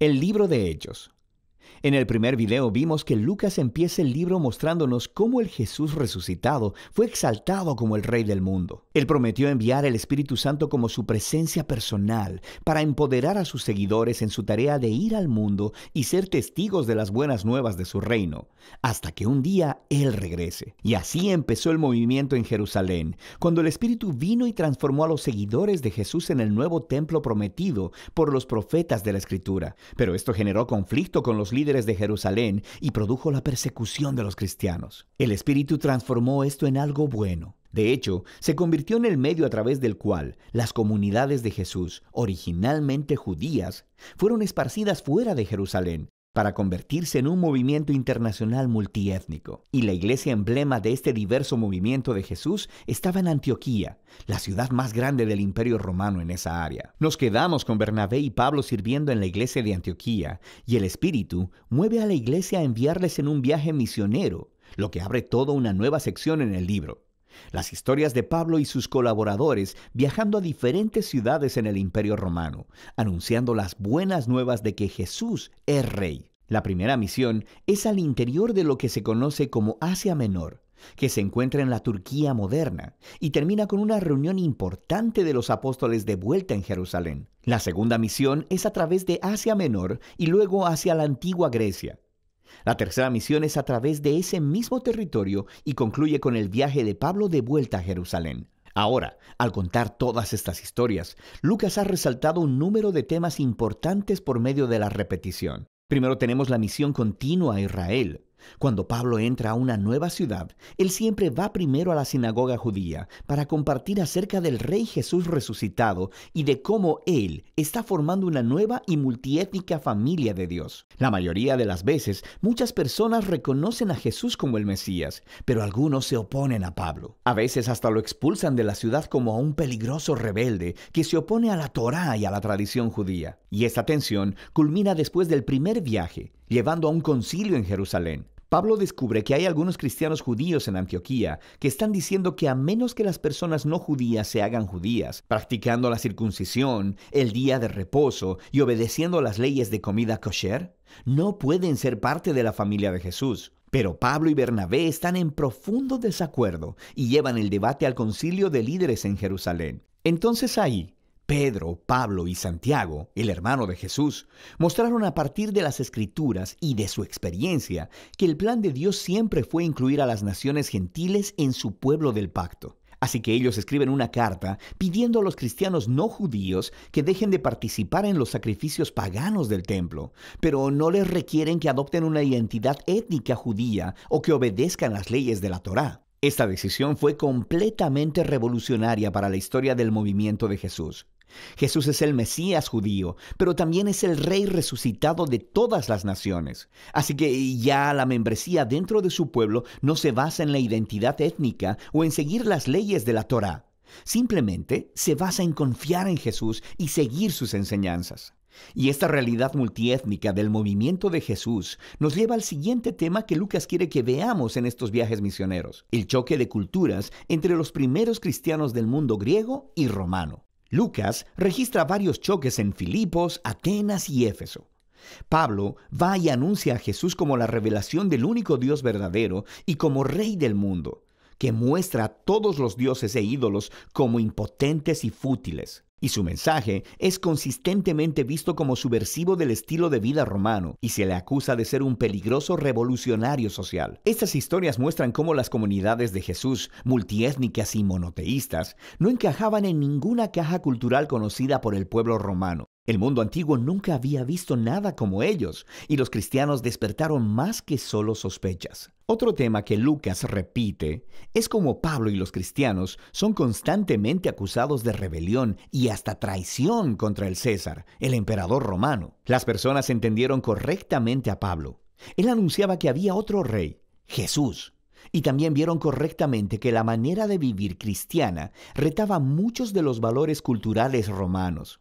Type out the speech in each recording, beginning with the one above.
El libro de Hechos. En el primer video vimos que Lucas empieza el libro mostrándonos cómo el Jesús resucitado fue exaltado como el Rey del mundo. Él prometió enviar el Espíritu Santo como su presencia personal para empoderar a sus seguidores en su tarea de ir al mundo y ser testigos de las buenas nuevas de su reino, hasta que un día Él regrese. Y así empezó el movimiento en Jerusalén, cuando el Espíritu vino y transformó a los seguidores de Jesús en el nuevo templo prometido por los profetas de la Escritura. Pero esto generó conflicto con los líderes de Jerusalén y produjo la persecución de los cristianos. El Espíritu transformó esto en algo bueno. De hecho, se convirtió en el medio a través del cual las comunidades de Jesús, originalmente judías, fueron esparcidas fuera de Jerusalén para convertirse en un movimiento internacional multiétnico. Y la iglesia emblema de este diverso movimiento de Jesús estaba en Antioquía, la ciudad más grande del imperio romano en esa área. Nos quedamos con Bernabé y Pablo sirviendo en la iglesia de Antioquía, y el Espíritu mueve a la iglesia a enviarles en un viaje misionero, lo que abre toda una nueva sección en el libro. Las historias de Pablo y sus colaboradores viajando a diferentes ciudades en el Imperio Romano, anunciando las buenas nuevas de que Jesús es rey. La primera misión es al interior de lo que se conoce como Asia Menor, que se encuentra en la Turquía moderna, y termina con una reunión importante de los apóstoles de vuelta en Jerusalén. La segunda misión es a través de Asia Menor y luego hacia la antigua Grecia, la tercera misión es a través de ese mismo territorio y concluye con el viaje de Pablo de vuelta a Jerusalén. Ahora, al contar todas estas historias, Lucas ha resaltado un número de temas importantes por medio de la repetición. Primero tenemos la misión continua a Israel, cuando Pablo entra a una nueva ciudad, él siempre va primero a la sinagoga judía para compartir acerca del Rey Jesús resucitado y de cómo él está formando una nueva y multiétnica familia de Dios. La mayoría de las veces, muchas personas reconocen a Jesús como el Mesías, pero algunos se oponen a Pablo. A veces hasta lo expulsan de la ciudad como a un peligroso rebelde que se opone a la Torá y a la tradición judía. Y esta tensión culmina después del primer viaje, llevando a un concilio en Jerusalén. Pablo descubre que hay algunos cristianos judíos en Antioquía que están diciendo que a menos que las personas no judías se hagan judías, practicando la circuncisión, el día de reposo y obedeciendo las leyes de comida kosher, no pueden ser parte de la familia de Jesús. Pero Pablo y Bernabé están en profundo desacuerdo y llevan el debate al concilio de líderes en Jerusalén. Entonces ahí, Pedro, Pablo y Santiago, el hermano de Jesús, mostraron a partir de las escrituras y de su experiencia que el plan de Dios siempre fue incluir a las naciones gentiles en su pueblo del pacto. Así que ellos escriben una carta pidiendo a los cristianos no judíos que dejen de participar en los sacrificios paganos del templo, pero no les requieren que adopten una identidad étnica judía o que obedezcan las leyes de la Torá. Esta decisión fue completamente revolucionaria para la historia del movimiento de Jesús. Jesús es el Mesías judío, pero también es el Rey resucitado de todas las naciones. Así que ya la membresía dentro de su pueblo no se basa en la identidad étnica o en seguir las leyes de la Torah. Simplemente se basa en confiar en Jesús y seguir sus enseñanzas. Y esta realidad multiétnica del movimiento de Jesús nos lleva al siguiente tema que Lucas quiere que veamos en estos viajes misioneros, el choque de culturas entre los primeros cristianos del mundo griego y romano. Lucas registra varios choques en Filipos, Atenas y Éfeso. Pablo va y anuncia a Jesús como la revelación del único Dios verdadero y como Rey del mundo, que muestra a todos los dioses e ídolos como impotentes y fútiles y su mensaje es consistentemente visto como subversivo del estilo de vida romano y se le acusa de ser un peligroso revolucionario social. Estas historias muestran cómo las comunidades de Jesús, multiétnicas y monoteístas, no encajaban en ninguna caja cultural conocida por el pueblo romano. El mundo antiguo nunca había visto nada como ellos, y los cristianos despertaron más que solo sospechas. Otro tema que Lucas repite es cómo Pablo y los cristianos son constantemente acusados de rebelión y hasta traición contra el César, el emperador romano. Las personas entendieron correctamente a Pablo. Él anunciaba que había otro rey, Jesús, y también vieron correctamente que la manera de vivir cristiana retaba muchos de los valores culturales romanos.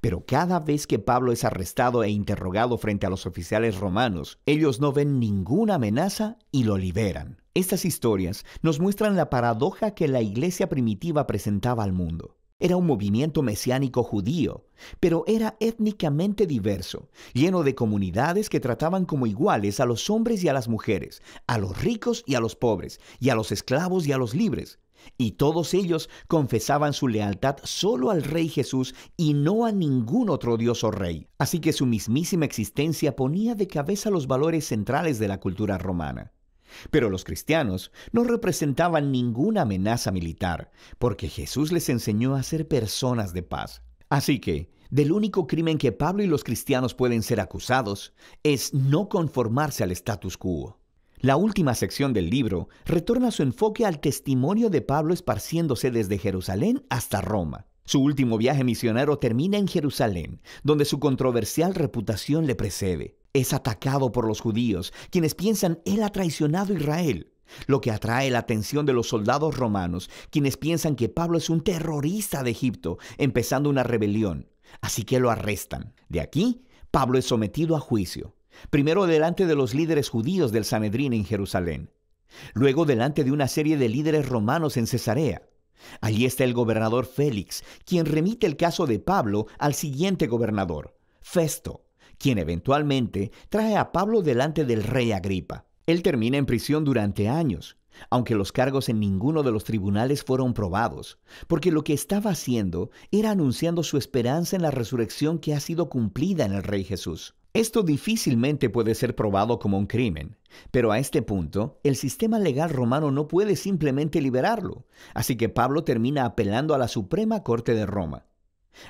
Pero cada vez que Pablo es arrestado e interrogado frente a los oficiales romanos, ellos no ven ninguna amenaza y lo liberan. Estas historias nos muestran la paradoja que la iglesia primitiva presentaba al mundo. Era un movimiento mesiánico judío, pero era étnicamente diverso, lleno de comunidades que trataban como iguales a los hombres y a las mujeres, a los ricos y a los pobres, y a los esclavos y a los libres. Y todos ellos confesaban su lealtad solo al Rey Jesús y no a ningún otro dios o rey. Así que su mismísima existencia ponía de cabeza los valores centrales de la cultura romana. Pero los cristianos no representaban ninguna amenaza militar, porque Jesús les enseñó a ser personas de paz. Así que, del único crimen que Pablo y los cristianos pueden ser acusados es no conformarse al status quo. La última sección del libro retorna su enfoque al testimonio de Pablo esparciéndose desde Jerusalén hasta Roma. Su último viaje misionero termina en Jerusalén, donde su controversial reputación le precede es atacado por los judíos, quienes piensan él ha traicionado a Israel, lo que atrae la atención de los soldados romanos, quienes piensan que Pablo es un terrorista de Egipto, empezando una rebelión. Así que lo arrestan. De aquí, Pablo es sometido a juicio, primero delante de los líderes judíos del Sanedrín en Jerusalén, luego delante de una serie de líderes romanos en Cesarea. Allí está el gobernador Félix, quien remite el caso de Pablo al siguiente gobernador, Festo, quien eventualmente trae a Pablo delante del rey Agripa. Él termina en prisión durante años, aunque los cargos en ninguno de los tribunales fueron probados, porque lo que estaba haciendo era anunciando su esperanza en la resurrección que ha sido cumplida en el Rey Jesús. Esto difícilmente puede ser probado como un crimen, pero a este punto el sistema legal romano no puede simplemente liberarlo, así que Pablo termina apelando a la Suprema Corte de Roma.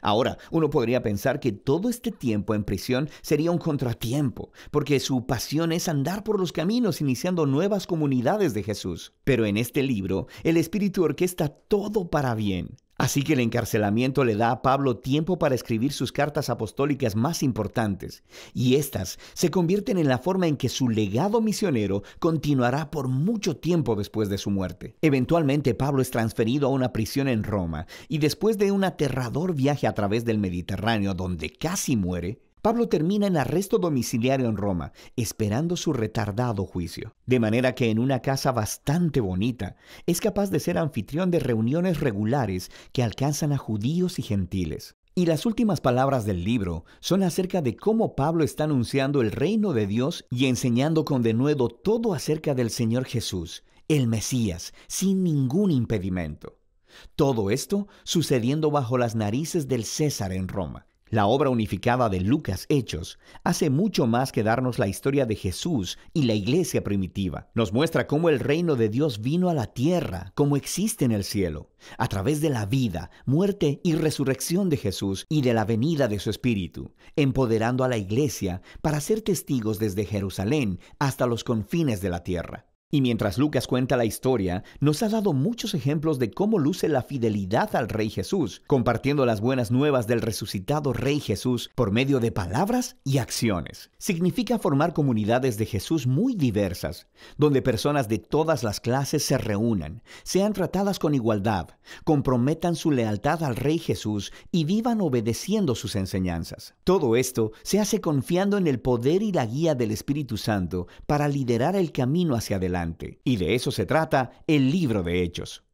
Ahora, uno podría pensar que todo este tiempo en prisión sería un contratiempo, porque su pasión es andar por los caminos iniciando nuevas comunidades de Jesús. Pero en este libro, el Espíritu orquesta todo para bien. Así que el encarcelamiento le da a Pablo tiempo para escribir sus cartas apostólicas más importantes, y éstas se convierten en la forma en que su legado misionero continuará por mucho tiempo después de su muerte. Eventualmente Pablo es transferido a una prisión en Roma, y después de un aterrador viaje a través del Mediterráneo donde casi muere, Pablo termina en arresto domiciliario en Roma, esperando su retardado juicio. De manera que en una casa bastante bonita, es capaz de ser anfitrión de reuniones regulares que alcanzan a judíos y gentiles. Y las últimas palabras del libro son acerca de cómo Pablo está anunciando el reino de Dios y enseñando con denuedo todo acerca del Señor Jesús, el Mesías, sin ningún impedimento. Todo esto sucediendo bajo las narices del César en Roma. La obra unificada de Lucas Hechos hace mucho más que darnos la historia de Jesús y la iglesia primitiva. Nos muestra cómo el reino de Dios vino a la tierra, como existe en el cielo, a través de la vida, muerte y resurrección de Jesús y de la venida de su Espíritu, empoderando a la iglesia para ser testigos desde Jerusalén hasta los confines de la tierra. Y mientras Lucas cuenta la historia, nos ha dado muchos ejemplos de cómo luce la fidelidad al Rey Jesús, compartiendo las buenas nuevas del resucitado Rey Jesús por medio de palabras y acciones. Significa formar comunidades de Jesús muy diversas, donde personas de todas las clases se reúnan, sean tratadas con igualdad, comprometan su lealtad al Rey Jesús y vivan obedeciendo sus enseñanzas. Todo esto se hace confiando en el poder y la guía del Espíritu Santo para liderar el camino hacia y de eso se trata el libro de Hechos.